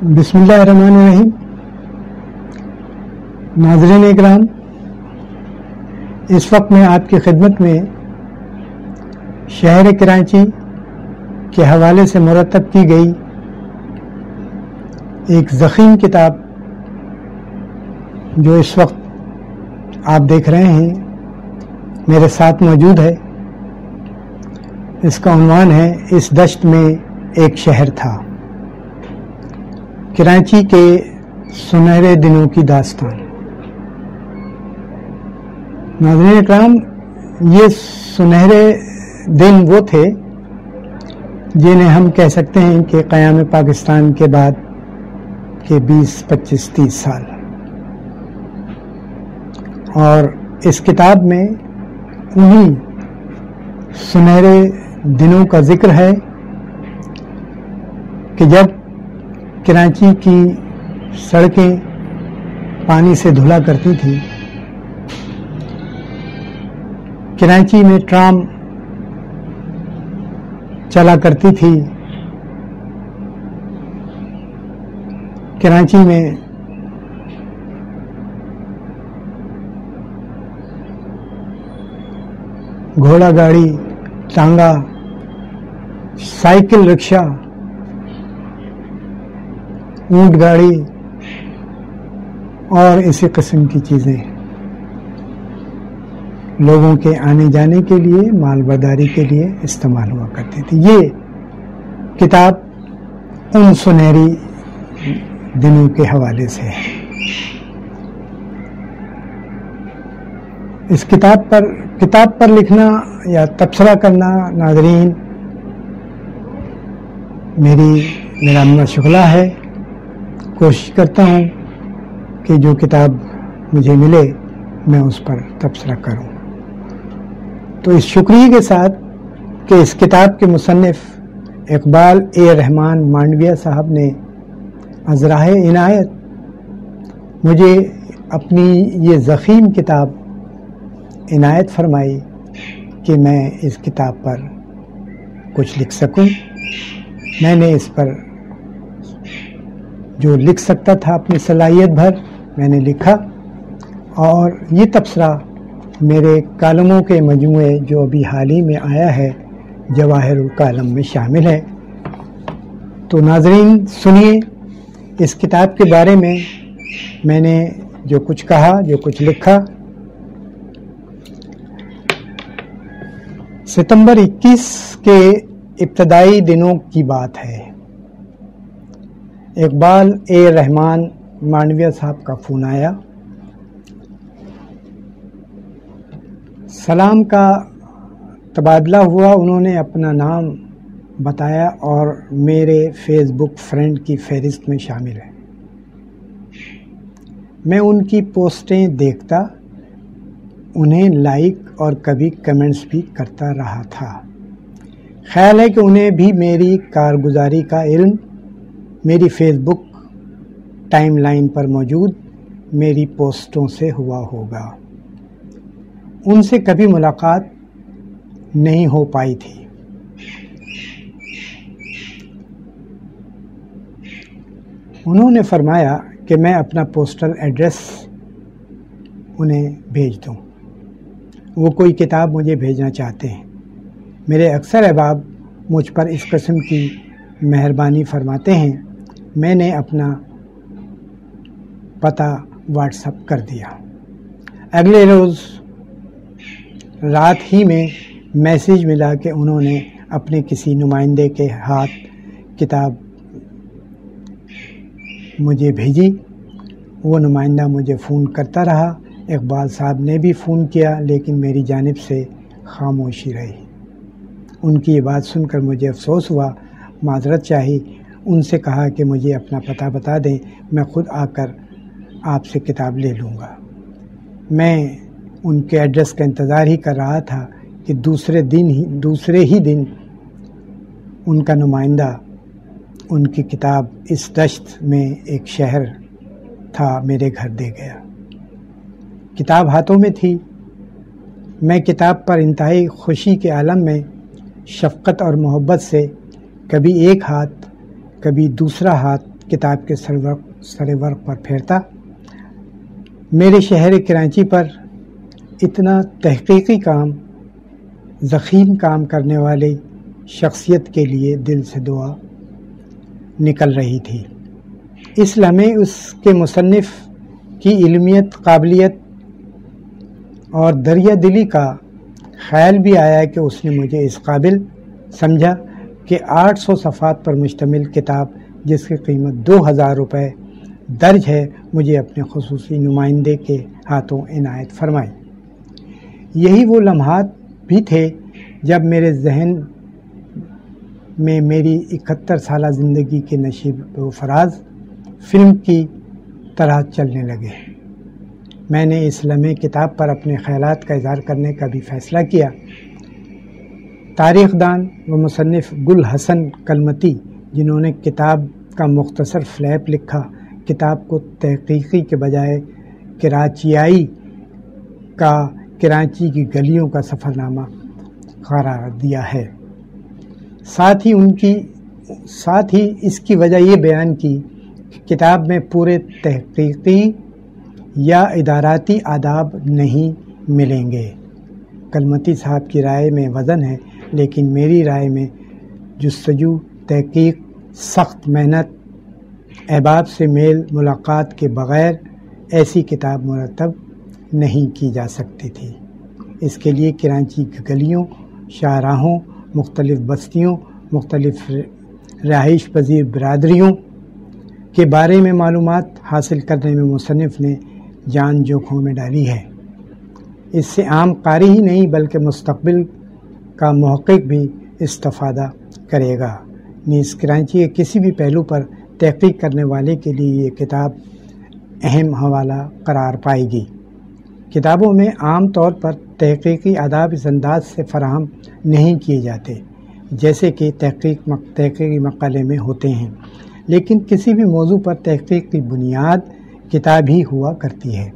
बिस्मिल्लाहिर्रहमानिर्रहीम। नाजरीन इकराम, इस वक्त मैं आपकी खिदमत में शहर कराची के हवाले से मुरतब की गई एक ज़ख़ीम किताब जो इस वक्त आप देख रहे हैं, मेरे साथ मौजूद है। इसका उन्वान है, इस दश्त में एक शहर था। कराची के सुनहरे दिनों की दास्तान। नाजरीन कराम ये सुनहरे दिन वो थे जिन्हें हम कह सकते हैं कि क़याम पाकिस्तान के बाद के 20, 25, 30 साल। और इस किताब में उन्हीं सुनहरे दिनों का ज़िक्र है कि जब कराची की सड़कें पानी से धुला करती थी। कराची में ट्राम चला करती थी। कराची में घोड़ा गाड़ी, टांगा, साइकिल, रिक्शा ऊँट गाड़ी और इसी किस्म की चीज़ें। लोगों के आने जाने के लिए माल बर्दारी के लिए इस्तेमाल हुआ करती थी। ये किताब उन सुनहरी दिनों के हवाले से है। इस किताब पर किताब पर लिखना या तबसरा करना, नाजरीन, मेरी, मेरा अम्मा शुक्ला है। कोशिश करता हूँ कि जो किताब मुझे मिले, मैं उस पर तबसरा करूँ। तो इस शुक्रिया के साथ कि इस किताब के मुसनफ़ इकबाल ए रहमान मांडविया साहब ने अजराह इनायत मुझे अपनी ये ज़ख़ीम किताब इनायत फरमाई कि मैं इस किताब पर कुछ लिख सकूँ। मैंने इस पर जो लिख सकता था अपनी सलाहियत भर, मैंने लिखा। और ये तबसरा मेरे कालमों के मजमू जो अभी हाल ही में आया है जवाहर कालम में शामिल है। तो नाजरीन, सुनिए, इस किताब के बारे में मैंने जो कुछ कहा, जो कुछ लिखा। सितंबर 21 के इब्तदाई दिनों की बात है। इकबाल ए रहमान मांडविया साहब का फ़ोन आया। सलाम का तबादला हुआ, उन्होंने अपना नाम बताया और मेरे फेसबुक फ्रेंड की फहरिस्त में शामिल है। मैं उनकी पोस्टें देखता, उन्हें लाइक और कभी कमेंट्स भी करता रहा था। ख्याल है कि उन्हें भी मेरी कारगुजारी का इल्म मेरी फेसबुक टाइमलाइन पर मौजूद मेरी पोस्टों से हुआ होगा। उनसे कभी मुलाकात नहीं हो पाई थी। उन्होंने फरमाया कि मैं अपना पोस्टल एड्रेस उन्हें भेज दूँ। वो कोई किताब मुझे भेजना चाहते हैं। मेरे अक्सर अहबाब मुझ पर इस कस्म की मेहरबानी फरमाते हैं। मैंने अपना पता व्हाट्सअप कर दिया। अगले रोज़ रात ही में मैसेज मिला कि उन्होंने अपने किसी नुमाइंदे के हाथ किताब मुझे भेजी। वो नुमाइंदा मुझे फ़ोन करता रहा। इकबाल साहब ने भी फ़ोन किया, लेकिन मेरी जानब से खामोशी रही। उनकी ये बात सुनकर मुझे अफसोस हुआ, माजरत चाही उनसे कहा कि मुझे अपना पता बता दें, मैं ख़ुद आकर आपसे किताब ले लूँगा। मैं उनके एड्रेस का इंतज़ार ही कर रहा था कि दूसरे दिन ही, दूसरे ही दिन उनका नुमाइंदा, उनकी किताब इस दश्त में एक शहर था, मेरे घर दे गया। किताब हाथों में थी। मैं किताब पर इंतहाई खुशी के आलम में शफ़क़त और मोहब्बत से कभी एक हाथ कभी दूसरा हाथ किताब के सरवर सरवर पर फेरता। मेरे शहर कराची पर इतना तहकीकी काम, ज़ख़ीम काम करने वाले शख्सियत के लिए दिल से दुआ निकल रही थी। इस लम्हे उसके मुसनफ़ की इल्मियत, काबिलियत और दरिया दिली का ख्याल भी आया कि उसने मुझे इस काबिल समझा। कि 800 सफ़ात पर मुश्तमिल किताब, जिसकी कीमत दो हज़ार रुपये दर्ज है, मुझे अपने खसूसी नुमाइंदे के हाथों इनायत फरमाई। यही वो लम्हात भी थे, जब मेरे जहन में मेरी इकहत्तर साल ज़िंदगी के नशीब व फराज फ़िल्म की तरह चलने लगे। मैंने इस लम्हे किताब पर अपने ख्याल का इजहार करने का भी फ़ैसला किया। तारीख दान व मुसनफ़ गुल हसन कलमती, जिन्होंने किताब का मुख्तसर फ्लैप लिखा, किताब को तहकीकी के बजाय कराचियाई का, कराची की गलियों का सफ़रनामा करार दिया है। साथ ही उनकी, साथ ही इसकी वजह ये बयान की किताब में पूरे तहकीकी या इदाराती आदाब नहीं मिलेंगे। कलमती साहब की राय में वज़न है लेकिन मेरी राय में जस्तजू, तहकीक, सख्त मेहनत अहबाब से मेल मुलाकात के बग़ैर ऐसी किताब मुरतब नहीं की जा सकती थी। इसके लिए कराची की गलियों, शाहराहों, मुख्तलिफ़ बस्तियों, मुख्तलिफ़ रहाइश पजीर बरदरीों के बारे में मालूम हासिल करने में मुसनफ़ ने जान जोखों में डाली है। इससे आम कारी ही नहीं, बल्कि मुस्तबिल का महक़ भी इस्तफ़ादा करेगा। नीस कराची के किसी भी पहलू पर तहकीक करने वाले के लिए ये किताब अहम हवाला करार पाएगी। किताबों में आम तौर पर तहकीकी आदाब इस अंदाज से फ़राहम नहीं किए जाते जैसे कि तहकीक मक, तहकीकी मकाले में होते हैं। लेकिन किसी भी मौजू पर तहकीक की बुनियाद किताब ही हुआ करती है।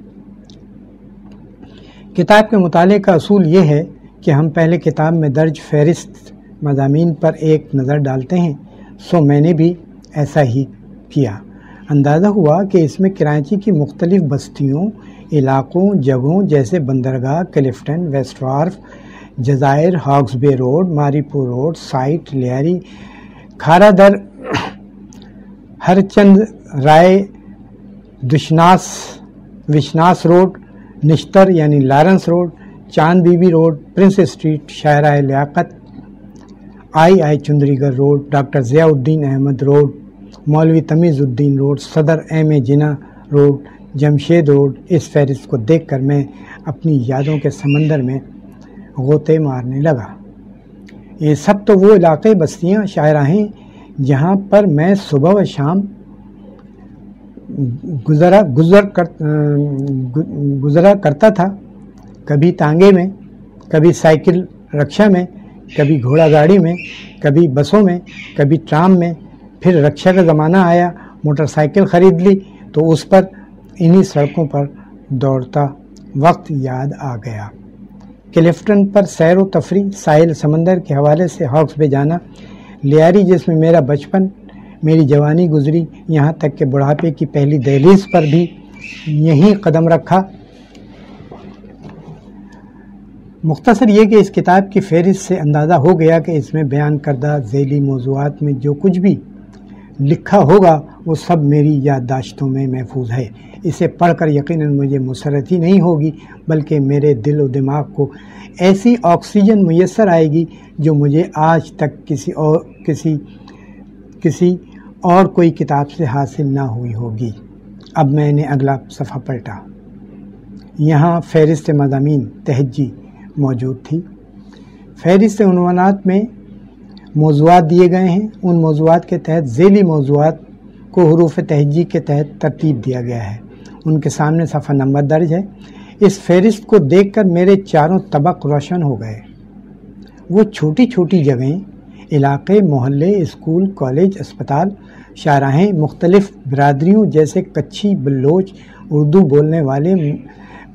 किताब के मुताले का असूल ये है कि हम पहले किताब में दर्ज फहरिस्त मजामी पर एक नज़र डालते हैं, सो मैंने भी ऐसा ही किया। अंदाज़ा हुआ कि इसमें कराची की मुख्तलिफ़ बस्तियों, इलाकों, जगहों जैसे बंदरगाह, Clifton, west wharf जजायर Hawkes Bay road, Mauripur road, SITE, Lyari Kharadar Harchand Rai, दुशनास, विशनास रोड, निश्तर यानी Lawrence road Chand Bibi road prince street, Shayara Liaquat, I I Chundrigar road, doctor Ziauddin Ahmed road, मौलवी Tamizuddin road, Saddar M A Jinnah road, Jamshed road. इस फहरिस्त को देखकर मैं अपनी यादों के समंदर में गोते मारने लगा। ये सब तो वो इलाके बस्तियाँ शायराहें जहाँ पर मैं सुबह व शाम गुजरा, गुजर कर गुजरा करता था। कभी तांगे में, कभी साइकिल रक्षा में, कभी घोड़ा गाड़ी में, कभी बसों में, कभी ट्राम में, फिर रक्षा का ज़माना आया, मोटरसाइकिल ख़रीद ली तो उस पर इन्हीं सड़कों पर दौड़ता वक्त याद आ गया। क्लिफ्टन पर सैर व तफरी, साहिल समंदर के हवाले से हॉक्स पे जाना, लियारी जिसमें मेरा बचपन, मेरी जवानी गुजरी, यहाँ तक कि बुढ़ापे की पहली दहलीज पर भी यहीं कदम रखा मुख्तसर ये कि इस किताब की फहरिस्त से अंदाज़ा हो गया कि इसमें बयान करदा झैली मौजूद में जो कुछ भी लिखा होगा, वो सब मेरी याददाश्तों में महफूज है। इसे पढ़कर यकीनन मुझे मुसरत ही नहीं होगी, बल्कि मेरे दिल और दिमाग को ऐसी ऑक्सीजन मैसर आएगी जो मुझे आज तक किसी और, किसी किसी और कोई किताब से हासिल ना हुई होगी। अब मैंने अगला सफ़ा पलटा। यहाँ फ़हरिस्त मजामी तहजी मौजूद थी। फ़हरिस्त उनवानात में मौजूद दिए गए हैं। उन मौजूद के तहत झेली मौजूद को हरूफ तहजी के तहत तरतीब दिया गया है। उनके सामने सफ़ा नंबर दर्ज है। इस फहरिस्त को देख कर मेरे चारों तबक रोशन हो गए। वो छोटी छोटी जगहें, इलाके, मोहल्ले, स्कूल, कॉलेज, अस्पताल शाहराहें मुख्तलिफ़ बरदरीों जैसे कच्छी बलोच उर्दू बोलने वाले,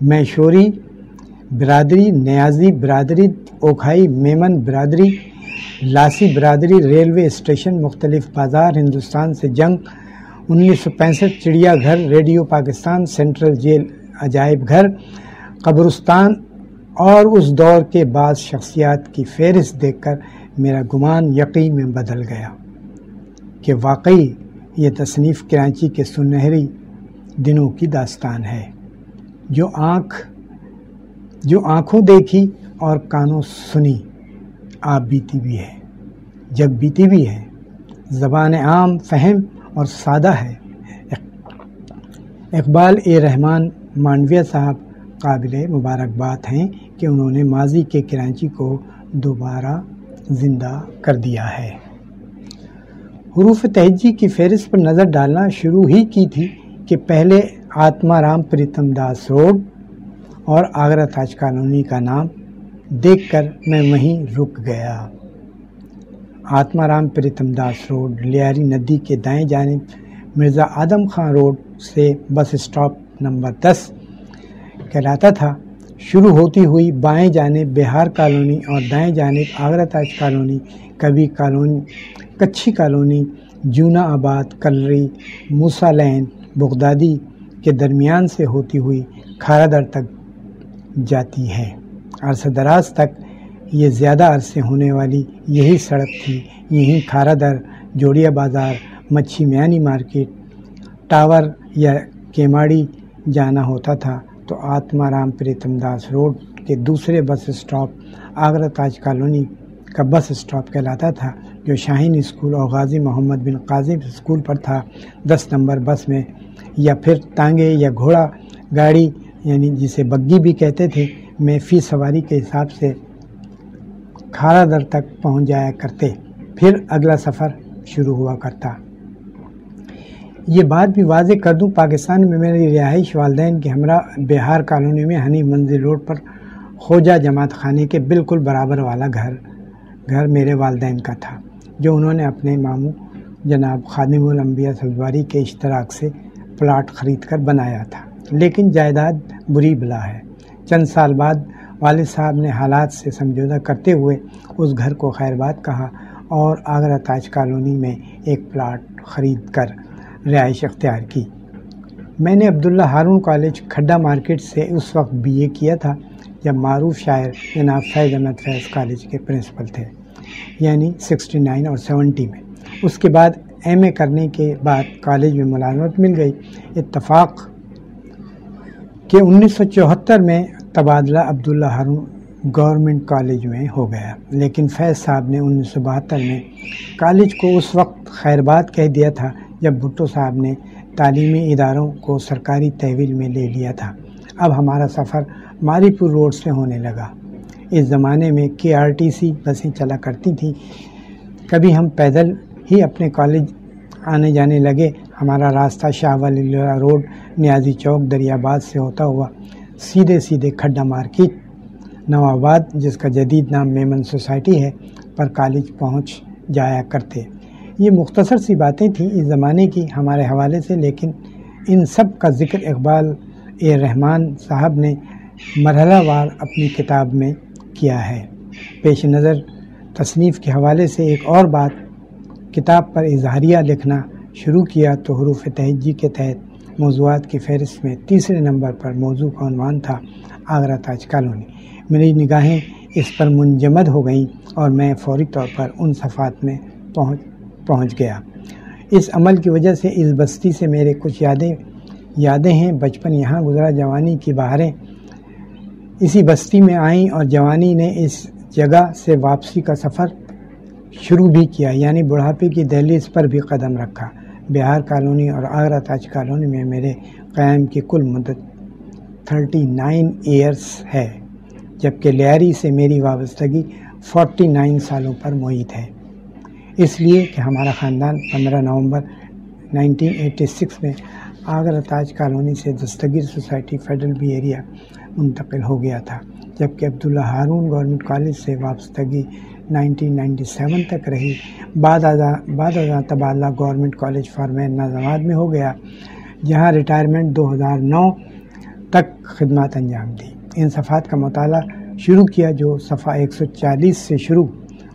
मैशोरी बरदरी, न्याजी बरदरी, ओखाई, मेमन बरदरी, लासी बरदरी रेलवे स्टेशन, मुख्तलिफ़ बाज़ार, हिंदुस्तान से जंग 1965 चिड़ियाघर, रेडियो पाकिस्तान, सेंट्रल जेल, अजायब घर, कब्रस्तान, और उस दौर के बाद शख्सियात की फहरिस्त देखकर मेरा गुमान यकीन में बदल गया कि वाकई ये तसनीफ़ कराची के सुनहरी दिनों की दास्तान है, जो आँख जो आँखों देखी और कानों सुनी, आप बीती भी है। जब बीती भी है। ज़बान आम, फहम और सादा है। इकबाल ए रहमान, मांडविया साहब काबिल मुबारकबाद हैं कि उन्होंने माजी के कराची को दोबारा ज़िंदा कर दिया है। हरूफ तहजी की फहरिस्त पर नज़र डालना शुरू ही की थी कि पहले आत्माराम प्रीतम दास रोड और आगरा ताज कॉलोनी का नाम देखकर मैं वहीं रुक गया। आत्माराम प्रीतम दास रोड, लियारी नदी के दाएँ जानब, मिर्ज़ा आदम खां रोड से बस स्टॉप नंबर 10 कहलाता था। शुरू होती हुई बाएँ जानब बिहार कॉलोनी और दाएँ जानब आगरा ताज कॉलोनी कभी कॉलोनी, कच्छी कॉलोनी, जूना आबाद, कलरी, मूसा लैन, बगदादी के दरमियान से होती हुई खारादर तक जाती है। अरसा दराज तक ये ज़्यादा अरसे होने वाली यही सड़क थी। यहीं खारादर, जोड़िया बाज़ार, मच्छी म्यानी मार्केट, टावर या केमाड़ी जाना होता था। तो आत्माराम प्रीतम दास रोड के दूसरे bus stop, Agra Taj colony का बस स्टॉप कहलाता था, जो शाहीन स्कूल और गाजी मोहम्मद बिन काजिम स्कूल पर था। दस नंबर बस में या फिर तांगे या घोड़ा, गाड़ी यानी जिसे बग्गी भी कहते थे, में फ़ी सवारी के हिसाब से खारा दर तक पहुँच जाया करते। फिर अगला सफ़र शुरू हुआ करता। ये बात भी वाजे कर दूँ, पाकिस्तान में मेरी रिहाइश वालदेन के हमरा बिहार कॉलोनी में हनी मंजिल रोड पर खोजा जमात खाने के बिल्कुल बराबर वाला घर घर मेरे वालदेन का था, जो उन्होंने अपने मामू जनाब खादिमबिया सजवारी के इश्तराक से प्लाट ख़रीद कर बनाया था। लेकिन जायदाद बुरी बला है। चंद साल बाद वालिद साहब ने हालात से समझौता करते हुए उस घर को खैरबाद कहा और आगरा ताज कॉलोनी में एक प्लाट ख़रीद कर रिहाइश अख्तियार की। मैंने अब्दुल्ला हारून कॉलेज खड्डा मार्केट से उस वक्त बीए किया था, जब मरूफ शायर जनाब फैज़ अहमद फैज़ कॉलेज के प्रिंसिपल थे, यानी 69 और 70 में। उसके बाद एमए करने के बाद कॉलेज में मुलाजमत मिल गई। इतफाक़ के उन्नीस में तबादला अब्दुल्ला हारून गवर्नमेंट कॉलेज में हो गया। लेकिन फैज़ साहब ने उन्नीस सौ बहत्तर में कॉलेज को उस वक्त खैरबाद कह दिया था, जब भुट्टो साहब ने तालीमी इदारों को सरकारी तहवील में ले लिया था। अब हमारा सफ़र मारीपुर रोड से होने लगा। इस ज़माने में के आर टी सी बसें चला करती थी। कभी हम पैदल ही अपने कॉलेज आने जाने लगे हमारा रास्ता शाह रोड, न्याजी चौक, दरियाबाद से होता हुआ सीधे सीधे खड्डा मार्केट नवाबाद, जिसका जदीद नाम मेमन सोसाइटी है, पर कॉलेज पहुँच जाया करते। ये मुख्तसर सी बातें थीं इस ज़माने की हमारे हवाले से, लेकिन इन सब का ज़िक्र इकबाल ए रहमान साहब ने मरहलावार अपनी किताब में किया है। पेश नज़र तसनीफ़ के हवाले से एक और बात, किताब पर इजहारिया लिखना शुरू किया तो हरूफ तहजी के तहत मौजूद की फहरिस्त में तीसरे नंबर पर मौजू का उनवान था आगरा ताज कॉलोनी। मेरी निगाहें इस पर मुंजमद हो गईं और मैं फौरी तौर पर उन सफ़ात में पहुँच पहुँच गया। इस अमल की वजह से इस बस्ती से मेरे कुछ यादें यादें हैं। बचपन यहाँ गुजरा, जवानी की बहारें इसी बस्ती में आईं और जवानी ने इस जगह से वापसी का सफ़र शुरू भी किया, यानी बुढ़ापे की दहलीज पर भी कदम रखा। बिहार कॉलोनी और आगरा ताज कॉलोनी में मेरे क़्याम की कुल मदद थर्टी नाइन ईयर्स है, जबकि लियारी से मेरी वाबस्तगी फोर्टी नाइन सालों पर मुहित है। इसलिए कि हमारा ख़ानदान 15 नवंबर 1986 में आगरा ताज कॉलोनी से Dastagir society federal B area मुंतकिल हो गया था, जबकि अब्दुल्ला हारून गवर्नमेंट कॉलेज से वापसगी 1997 तक रही। बाद आजा बाद तबादला गवर्नमेंट कॉलेज फार्मैन नाजाबाद में हो गया। जहाँ रिटायरमेंट 2009 तक खदमात अंजाम दी। इन सफ़ात का मताल शुरू किया जो सफ़ा 140 से शुरू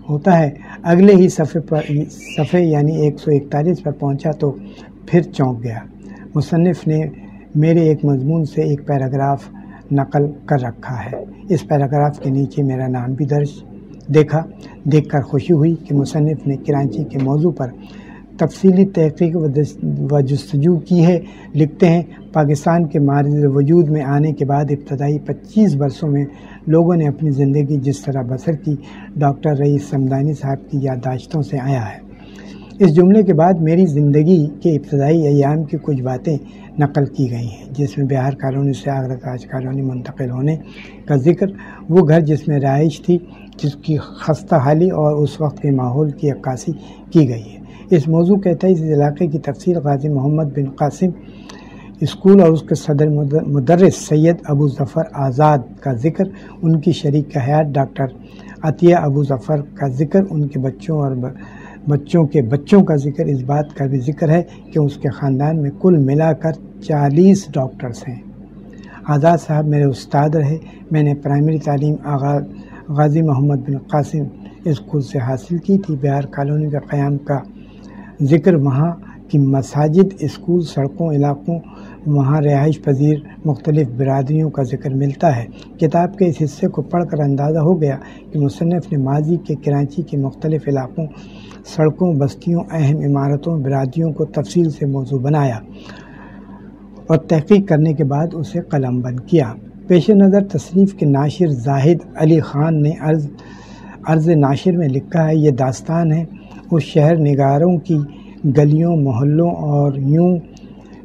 होता है। अगले ही सफ़े पर, सफ़े यानी 141 पर पहुँचा तो फिर चौंक गया। मुसनफ़ ने मेरे एक मजमून से एक पैराग्राफ नकल कर रखा है। इस पैराग्राफ के नीचे मेरा नाम भी दर्ज देखा। देखकर खुशी हुई कि मुसनफ़ ने कराची के मौजू पर तफसीली तहकीक व जस्तजू की है। लिखते हैं, पाकिस्तान के मारज वजूद में आने के बाद इब्तदाई पच्चीस बरसों में लोगों ने अपनी ज़िंदगी जिस तरह बसर की, डॉक्टर रईस समदानी साहब की याददाश्तों से आया है। इस जुमले के बाद मेरी ज़िंदगी के इब्तदाई अयाम की कुछ बातें नकल की गई हैं, जिसमें बिहार कॉलोनी से आगरा ताज कॉलोनी मुंतकिल होने का ज़िक्र, वो घर जिसमें रहाइश थी जिसकी खस्ता हाली और उस वक्त के माहौल की अक्सी की गई है। इस मौजू के तहत इस इलाके की तफसील गाजी मोहम्मद बिन कासिम स्कूल और उसके सदर मुदरस सैयद अबू ज़फ़र आज़ाद का ज़िक्र, उनकी शरीक हयात डॉक्टर अतिया अबू ज़फ़र का ज़िक्र, उनके बच्चों और बच्चों के बच्चों का ज़िक्र, इस बात का भी ज़िक्र है कि उसके ख़ानदान में कुल मिलाकर चालीस डॉक्टर्स हैं। आज़ाद साहब मेरे उस्ताद रहे, मैंने प्राइमरी तालीम आगा गाजी मोहम्मद बिन कासिम स्कूल से हासिल की थी। बिहार कॉलोनी के क़्याम का ज़िक्र वहाँ की मसाजिद, स्कूल, सड़कों, इलाकों, वहाँ रिहाइश पजीर मुख्तलिफ़ बरदरीों का ज़िक्र मिलता है। किताब के इस हिस्से को पढ़कर अंदाज़ा हो गया कि मुसनफ़ ने माजी के कराची के मुख्तलिफ़ इलाकों, सड़कों, बस्तियों, अहम इमारतों बरदरीों को तफसील से मौजू बनाया और तहकीक करने के बाद उसे कलम बंद किया। पेश नज़र तशरीफ़ के नाशिर जाहिद अली ख़ान ने अर्ज़ अर्ज़ नाशिर में लिखा है, ये दास्तान है। उस शहर नगारों की गलियों, मोहल्लों और यूँ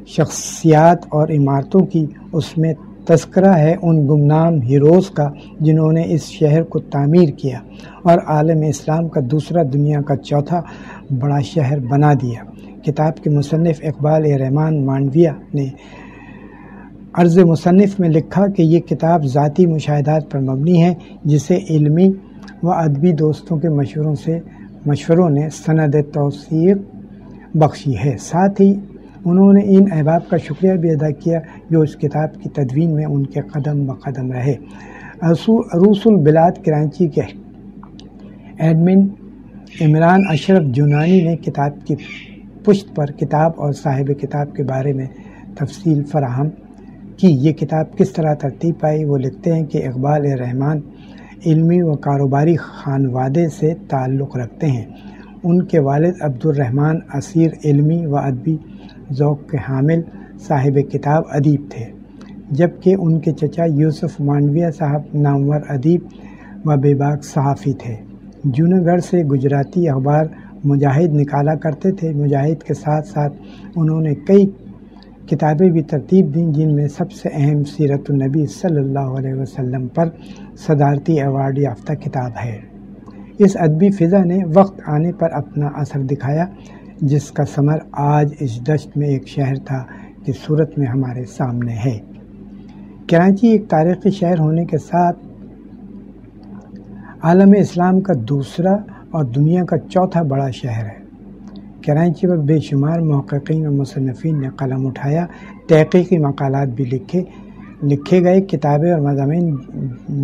शख्सियात और इमारतों की उसमें तस्करा है उन गुमनाम हीरोज़ का, जिन्होंने इस शहर को तामीर किया और आलम इस्लाम का दूसरा दुनिया का चौथा बड़ा शहर बना दिया। किताब के मुसनफ़ इकबाल रहमान मांडविया ने अर्ज़ मुसनफ़ में लिखा कि ये किताब ज़ाती मुशाहदात पर मबनी है, जिसे इलमी व अदबी दोस्तों के मशवरों से, मशवरों ने सनद तोसीक बख्शी है। साथ ही उन्होंने इन अहबाब का शुक्रिया भी अदा किया जो इस किताब की तदवीन में उनके कदम ब कदम रहे अरूसुल बिलाद कराची के एडमिन इमरान अशरफ जुनानी ने किताब की पुश्त पर किताब और साहिब किताब के बारे में तफसील फराहम की ये किताब किस तरह तरतीब पाई, वो लिखते हैं कि इकबाल रहमान इल्मी व कारोबारी खानवादे से ताल्लुक़ रखते हैं। उनके वालिद अब्दुलरहमान असीर इल्मी व अदबी ज़ौक़ के हामिल साहिब किताब अदीब थे, जबकि उनके चचा यूसुफ मांडविया साहब नामवर अदीब व बेबाक सहाफ़ी थे। जूनागढ़ से गुजराती अखबार मुजाहिद निकाला करते थे। मुजाहिद के साथ साथ उन्होंने कई किताबें भी तरतीब दी, जिनमें सबसे अहम सीरतुलनबी सल्लल्लाहु अलैहि वसल्लम पर सदारती अवार्ड याफ्ता किताब है। इस अदबी फ़िज़ा ने वक्त आने पर अपना असर दिखाया, जिसका समर आज इस दश्त में एक शहर था कि सूरत में हमारे सामने है। कराची एक तारीख़ी शहर होने के साथ आलम इस्लाम का दूसरा और दुनिया का चौथा बड़ा शहर है। कराची पर बेशुमार महक्कीन और मुसनफ़ी ने कलम उठाया तहकीकी मकालत भी लिखे लिखे गए किताबें और मजामी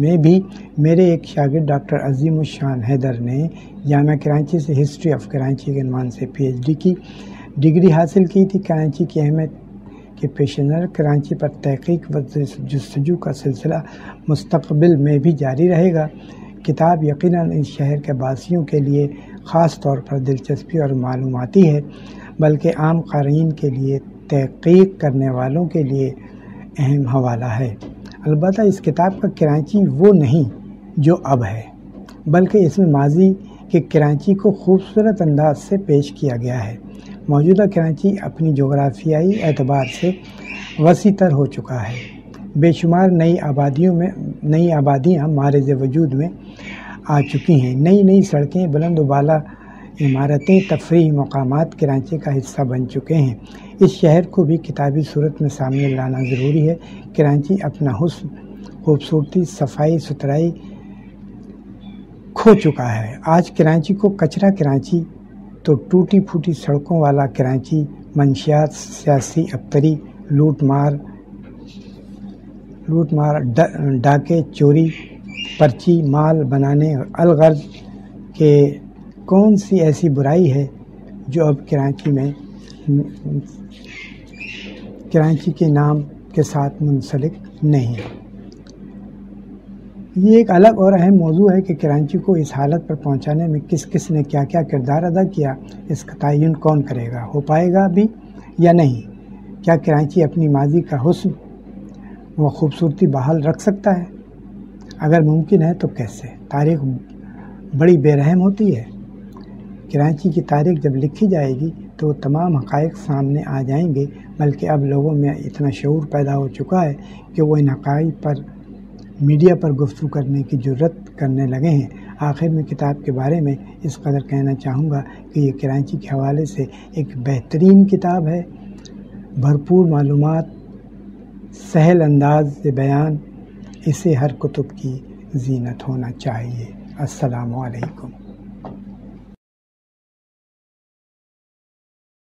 में भी मेरे एक शागिर डॉक्टर अजीम शान हैदर ने जामा कराची से हिस्ट्री ऑफ़ कराची के मान से पीएचडी की डिग्री हासिल की थी कराची की अहमियत के पेश नज़र कराची पर तहकीक व जस्तजू का सिलसिला मुस्तबिल में भी जारी रहेगा किताब यकीन इस शहर के बासियों के लिए ख़ास तौर पर दिलचस्पी और मालूमती है, बल्कि आम कारीन के लिए, तहकीक करने वालों के लिए अहम हवाला है। अलबत् इस किताब का कराची वो नहीं, जो अब है, बल्कि इसमें माजी के कराची को खूबसूरत अंदाज से पेश किया गया है। मौजूदा कराची अपनी जोग्राफियाई एतबार से वसी तर हो चुका है। बेशुमार नई आबादियों में, नई आबादियाँ मारज वजूद में आ चुकी हैं। नई नई सड़कें, बुलंद वाला इमारतें तफरी मकाम कराची का हिस्सा बन चुके हैं। इस शहर को भी किताबी सूरत में सामने लाना ज़रूरी है। कराची अपना हुस्न, खूबसूरती, सफ़ाई, सुथराई खो चुका है। आज कराची को कचरा कराची तो टूटी फूटी सड़कों वाला कराची, मंशियात, सियासी अबतरी लूट मार लूट मार डाके, चोरी पर्ची, माल बनाने और अलगर्ज के कौन सी ऐसी बुराई है जो अब कराची में कराची के नाम के साथ मुंसलिक नहीं है? ये एक अलग और अहम मौजू है कि कराची को इस हालत पर पहुँचाने में किस किस ने क्या क्या किरदार अदा किया इसका तयन कौन करेगा, हो पाएगा भी या नहीं? क्या कराची अपनी माजी का हुस्न व खूबसूरती बहाल रख सकता है? अगर मुमकिन है तो कैसे? तारीख बड़ी बेरहम होती है। कराची की तारीख जब लिखी जाएगी तो तमाम हक़ सामने आ जाएँगे, बल्कि अब लोगों में इतना शूर पैदा हो चुका है कि वो इन हक़ पर, मीडिया पर गुफ्तु करने की ज़रूरत करने लगे हैं। आखिर में किताब के बारे में इस कदर कहना चाहूँगा कि ये कराची के हवाले से एक बेहतरीन किताब है। भरपूर मालूम सहल अंदाज बयान इसे हर कुतुब की जीनत होना चाहिए। अस्सलाम वालेकुम